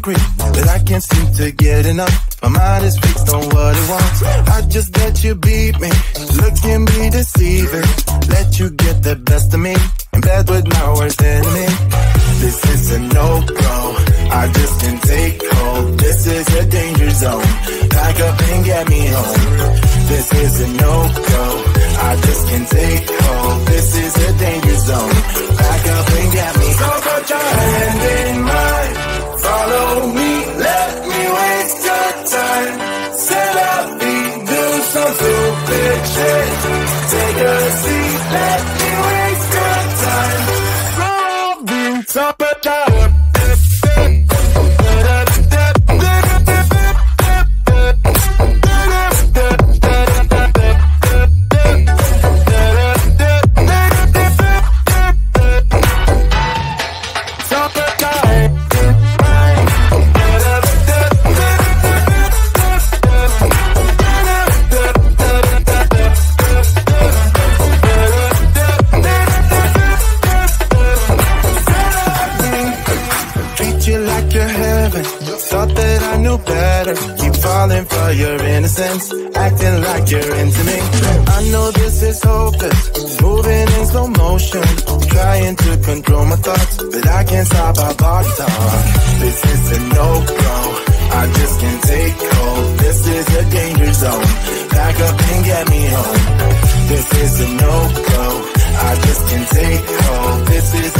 concrete, but I can't seem to get enough. My mind is fixed on what it wants. I just let you beat me, look can be deceiving. Let you get the best of me, in bed with my worst enemy. This is a no-go, I just can't take hold. This is a danger zone, pack up and get me home. This is a no-go, I just can't take hold. This is a danger zone, back up and get me. So put your hand in some stupid. Take a seat, let me waste your time. Of treat This is a no-go. I just can't take hold. This is a danger zone. Back up and get me home. This is a no-go. I just can't take hold. This is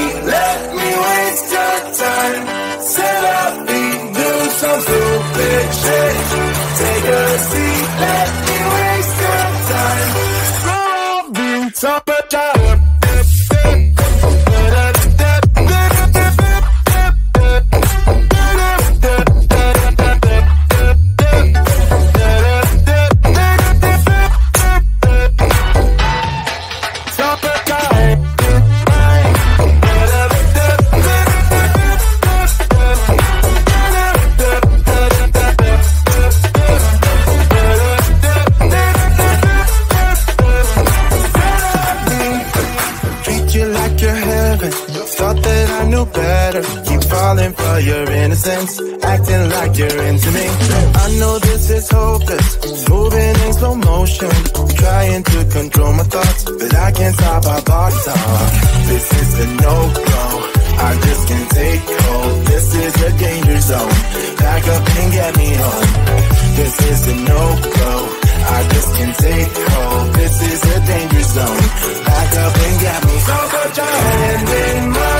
Stupid. Take a seat. Let This is a no-go. I just can't take hold. This is a danger zone. Back up and get me home. This is a no-go. I just can't take hold. This is a danger zone. Back up and get me. So put your hand in. Let